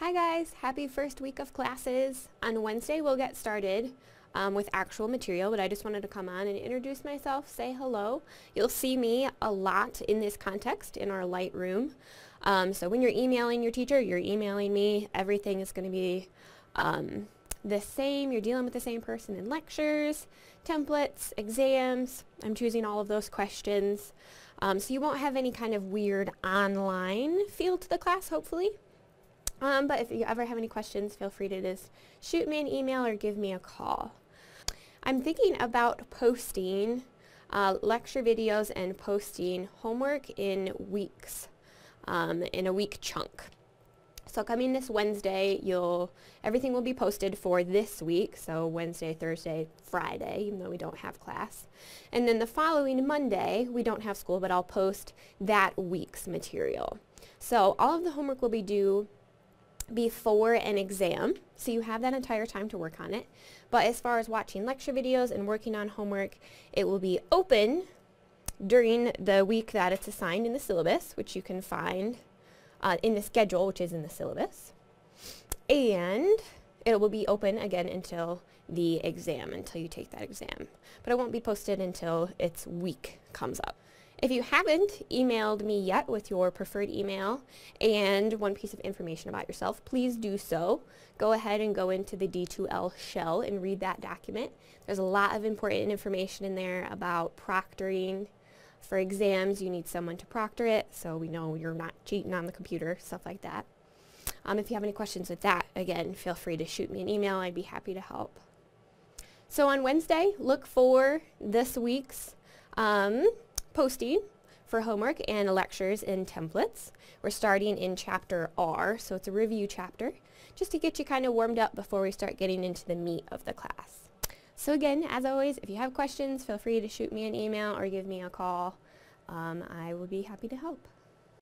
Hi guys, happy first week of classes. On Wednesday we'll get started um, with actual material, but I just wanted to come on and introduce myself, say hello. You'll see me a lot in this context in our Lightroom. Um, so when you're emailing your teacher, you're emailing me. Everything is going to be um, the same. You're dealing with the same person in lectures, templates, exams. I'm choosing all of those questions. Um, so you won't have any kind of weird online feel to the class, hopefully. Um, but if you ever have any questions, feel free to just shoot me an email or give me a call. I'm thinking about posting uh, lecture videos and posting homework in weeks, um, in a week chunk. So coming this Wednesday, you'll everything will be posted for this week, so Wednesday, Thursday, Friday, even though we don't have class. And then the following Monday, we don't have school, but I'll post that week's material. So all of the homework will be due before an exam, so you have that entire time to work on it. But as far as watching lecture videos and working on homework, it will be open during the week that it's assigned in the syllabus, which you can find uh, in the schedule, which is in the syllabus. And it will be open again until the exam, until you take that exam. But it won't be posted until its week comes up. If you haven't emailed me yet with your preferred email and one piece of information about yourself, please do so. Go ahead and go into the D2L shell and read that document. There's a lot of important information in there about proctoring. For exams, you need someone to proctor it, so we know you're not cheating on the computer, stuff like that. Um, if you have any questions with that, again, feel free to shoot me an email. I'd be happy to help. So on Wednesday, look for this week's um, posting for homework and lectures and templates. We're starting in chapter R, so it's a review chapter, just to get you kind of warmed up before we start getting into the meat of the class. So again, as always, if you have questions, feel free to shoot me an email or give me a call. Um, I will be happy to help.